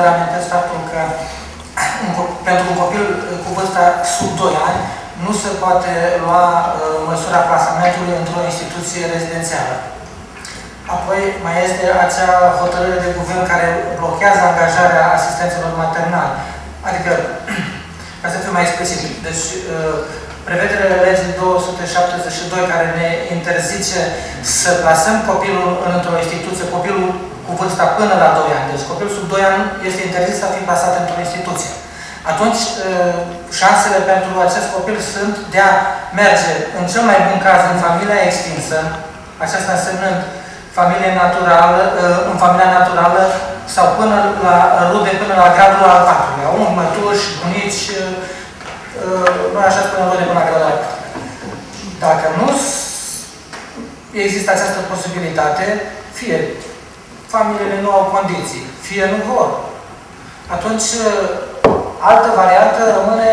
vă reamintesc faptul că pentru un copil cu vârsta sub 2 ani nu se poate lua uh, măsura plasamentului într-o instituție rezidențială. Apoi mai este acea hotărâre de guvern care blochează angajarea asistențelor maternale. Adică, ca să fiu mai specific, deci uh, prevederile legii 272 care ne interzice să plasăm copilul într-o instituție, copilul cu vârsta până la 2 ani. Deci copilul sub 2 ani este interzis să fie plasat într-o instituție. Atunci, uh, șansele pentru acest copil sunt de a merge, în cel mai bun caz, în familia extinsă, aceasta însemnând familie naturală, uh, în familia naturală sau până la rude, până la gradul al patrulea. Un mătuși, bunici, uh, noi așa spunem rude până la gradul al patrulea. Dacă nu există această posibilitate, fie familiile nu au condiții, fie nu vor, atunci uh, altă variantă rămâne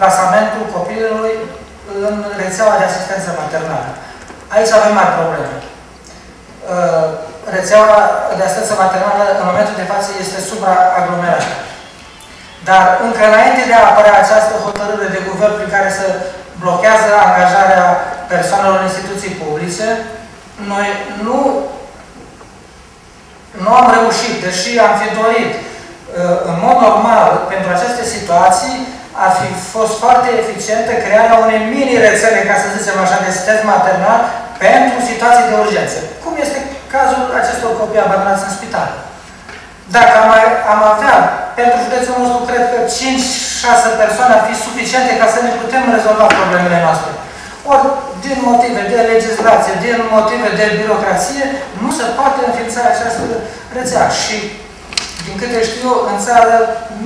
plasamentul copilului în rețeaua de asistență maternală. Aici avem mari probleme. Uh, rețeaua de asistență maternală în momentul de față este supraaglomerată. Dar încă înainte de a apărea această hotărâre de guvern prin care se blochează angajarea persoanelor în instituții publice, noi nu, nu am reușit, deși am fi dorit, uh, în mod normal, pentru aceste situații, ar fi fost foarte eficientă crearea unei mini-rețele, ca să zicem așa, de asistență maternal pentru situații de urgență. Cum este cazul acestor copii abandonați în spital. Dacă am, am avea, pentru județul nostru, cred că 5-6 persoane ar fi suficiente ca să ne putem rezolva problemele noastre. Ori, din motive de legislație, din motive de birocrație, nu se poate înființa această rețea. Și, din câte știu, în țară,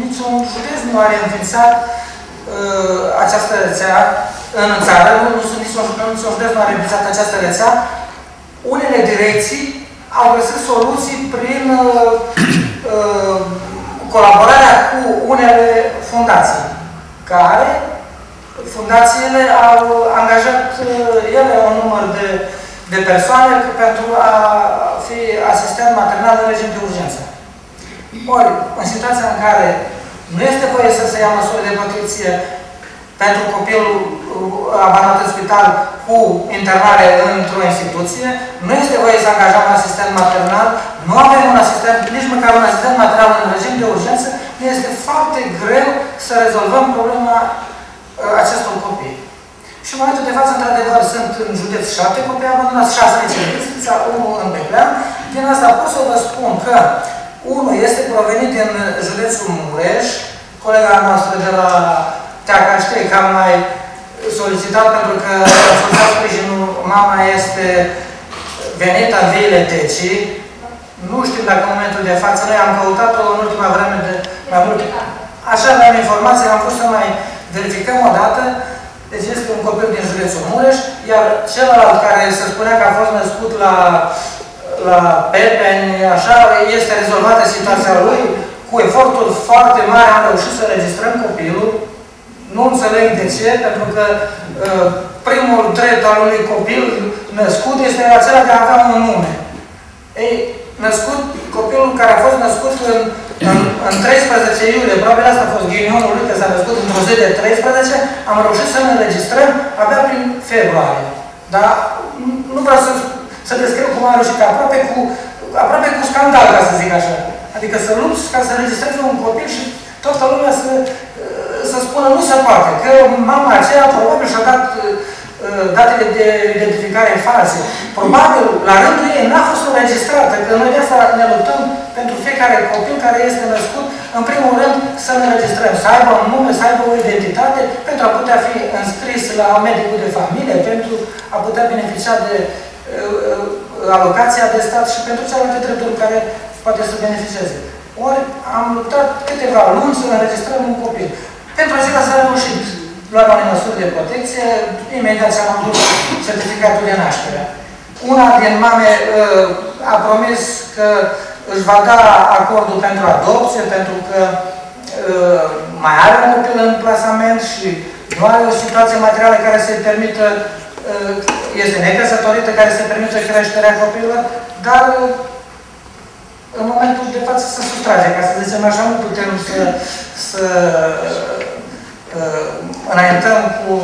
niciun județ nu are înființat uh, această rețea în țară, nu, nu sunt niciun, niciun județ nu are înființat această rețea. Unele direcții au găsit soluții prin uh, uh, colaborarea cu unele fundații, care fundațiile au angajat uh, ele un număr de, de persoane pentru a fi asistent maternal în regim de urgență. Ori, în situația în care nu este voie să se ia măsuri de protecție pentru copilul uh, abandonat în spital cu internare într-o instituție, nu este voie să angajăm un asistent maternal, nu avem un asistent, nici măcar un asistent maternal în regim de urgență, ne este foarte greu să rezolvăm problema uh, acestor copii. Și în momentul de față, într-adevăr, sunt în județ șapte copii abandonați, șase aici în Bistrița, unul în Beclean. Din asta pot să vă spun că unul este provenit din județul Mureș, colega noastră de la dacă știi că am mai solicitat pentru că solicitat sprijinul, mama este venită în viile tecii. Nu știu dacă în momentul de față, noi am căutat-o în ultima vreme de mai multe. Așa aveam informații, am fost să mai verificăm o dată. Deci este un copil din județul Mureș, iar celălalt care se spunea că a fost născut la, la Pepeni, așa, este rezolvată situația lui. Cu eforturi foarte mari am reușit să registrăm copilul, nu înțeleg de ce, pentru că uh, primul drept al unui copil născut este acela de a avea un nume. Ei, născut, copilul care a fost născut în, în, în 13 iulie, probabil asta a fost ghinionul lui, că s-a născut într-o zi de 13, am reușit să ne înregistrăm abia prin februarie. Dar nu vreau să, să descriu cum am reușit, aproape cu, aproape cu scandal, ca să zic așa. Adică să lupți ca să înregistrezi un copil și toată lumea să, să spună nu se poate, că mama aceea probabil și-a dat uh, datele de identificare false. Probabil, la rândul ei, n-a fost înregistrată, că noi de asta ne luptăm pentru fiecare copil care este născut, în primul rând, să ne înregistrăm, să aibă un nume, să aibă o identitate, pentru a putea fi înscris la medicul de familie, pentru a putea beneficia de uh, uh alocația de stat și pentru celelalte drepturi care poate să beneficieze. Ori am luptat câteva luni să înregistrăm un copil. Pentru acesta s-a reușit luarea unei măsuri de protecție, imediat ce am adus certificatul de naștere. Una din mame uh, a promis că își va da acordul pentru adopție, pentru că uh, mai are un copil în plasament și nu are o situație materială care să-i permită, uh, este necăsătorită, care să permită creșterea copilului, dar în momentul de față să sustrage, ca să zicem așa, nu putem să, să uh, înaintăm cu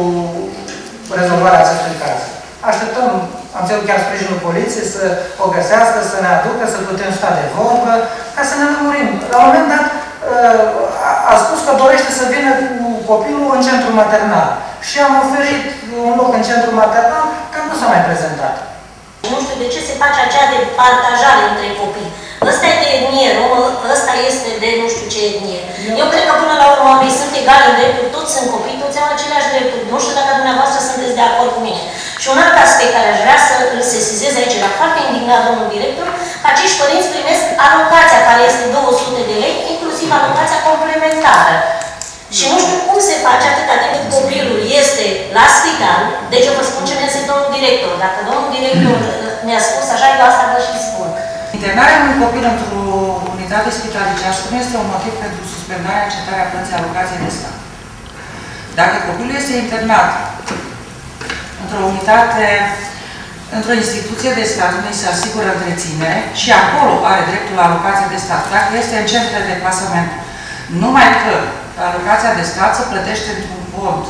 rezolvarea acestui caz. Așteptăm, am cerut chiar sprijinul poliției să o găsească, să ne aducă, să putem sta de vorbă, ca să ne lămurim. La un moment dat uh, a spus că dorește să vină cu copilul în centru maternal. Și am oferit un loc în centru maternal, că nu s-a mai prezentat. Nu știu de ce se face aceea de partajare între copii. Ăsta e de etnie romă, ăsta este de nu știu ce etnie. Eu cred că până la urmă ei sunt egali în drepturi, toți sunt copii, toți au aceleași drepturi. Nu știu dacă dumneavoastră sunteți de acord cu mine. Și un alt aspect care aș vrea să îl sesizez aici, era foarte indignat domnul director, că acești părinți primesc alocația care este 200 de lei, inclusiv alocația complementară. Și nu știu cum se face atâta timp cât copilul este la spital, deci eu vă spun ce mi-a zis domnul director. Dacă domnul director mi-a spus așa, eu asta vă și spun. Internarea unui copil într-o unitate spitalicească nu este un motiv pentru suspendarea încetarea plății alocației de stat. Dacă copilul este internat într-o unitate, într-o instituție de stat unde se asigură întreținere și acolo are dreptul la alocație de stat, dacă este în centre de clasament, numai că alocația de stat se plătește într-un cont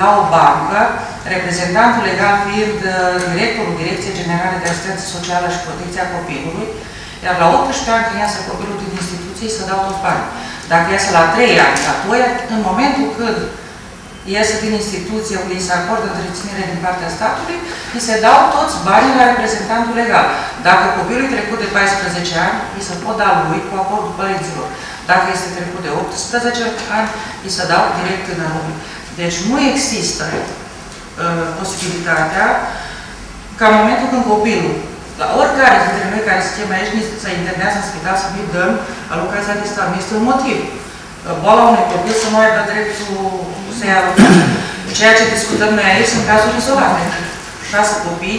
la o bancă, reprezentantul legal fiind uh, directorul Direcției Generale de Asistență Socială și Protecția Copilului, iar la 18 ani când iasă copilul din instituție să dau toți bani. Dacă iasă la 3 ani, la 2 ani, în momentul când iese din instituție unde îi se acordă întreținere din partea statului, îi se dau toți banii la reprezentantul legal. Dacă copilul e trecut de 14 ani, îi se pot da lui cu acordul părinților. Dacă este trecut de 18 ani, îi se dau direct în înăuntru. Deci nu există uh, posibilitatea ca în momentul când copilul, la oricare dintre noi care suntem aici, să internează în spital să nu-i dăm alocația de stat. Nu este un motiv. Uh, boala unui copil să nu aibă dreptul să ia alocația. Ceea ce discutăm noi aici sunt cazuri izolate. Șase copii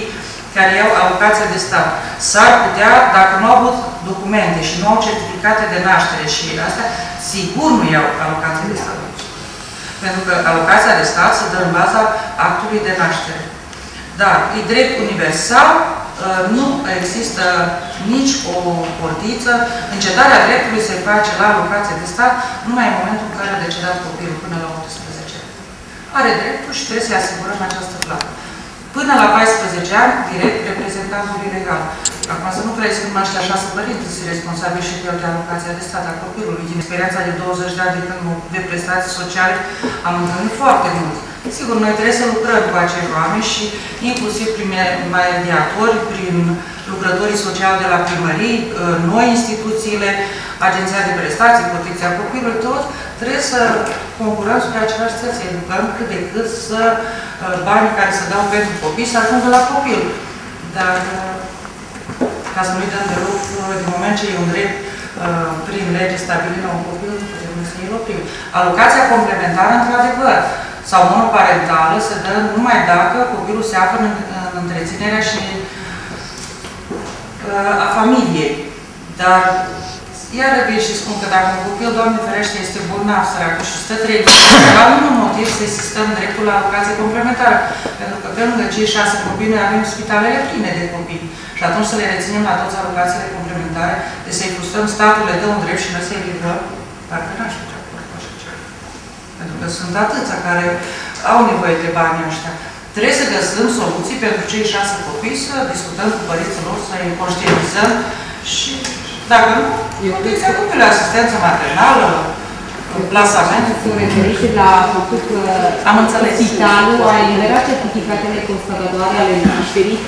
care iau alocația de stat. S-ar putea, dacă nu au avut documente și nu au certificate de naștere și asta, sigur nu iau alocația de stat. Pentru că alocația de stat se dă în baza actului de naștere. Dar e drept universal, uh, nu există nici o portiță. Încetarea dreptului se face la alocație de stat numai în momentul în care a decedat copilul până la 18 ani. Are dreptul și trebuie să-i asigurăm această plată. Până la 14 ani, direct reprezentantului legal. Acum să nu crezi că numai așa să părinții responsabili și de alocația de stat a copilului. Din experiența de 20 de ani de când de prestații sociale am întâlnit foarte mult. Sigur, noi trebuie să lucrăm cu acești oameni și inclusiv prin mediatori, prin lucrătorii sociali de la primării, noi instituțiile, Agenția de Prestații, Protecția Copilului, tot, trebuie să concurăm spre același țări, să educăm cât de cât să banii care se dau pentru copii să ajungă la copil. Dar ca să nu-i dăm deloc, din moment ce e un drept prin lege stabilit la un copil, putem să îl oprim. Alocația complementară, într-adevăr, sau monoparentală se dă numai dacă copilul se află în, în întreținerea și a familiei. Dar iar revin și spun că dacă un copil, Doamne ferește, este bolnav, săracul și stă trei luni, nu un motiv să sistăm dreptul la alocație complementară. Pentru că pe lângă cei șase copii, noi avem spitalele pline de copii. Și atunci să le reținem la toți alocațiile complementare, de să-i frustrăm, statul le dă un drept și noi să-i livrăm, parcă n-aș putea așa ceva. Pentru că sunt atâția care au nevoie de banii ăștia. Trebuie să găsim soluții pentru cei șase copii, să discutăm cu părinții lor, să-i conștientizăm și, dacă nu, protecția copilului, asistență maternală, plasament. Se referește la faptul că Am înțeles. spitalul a eliberat certificatele constatatoare ale nașterii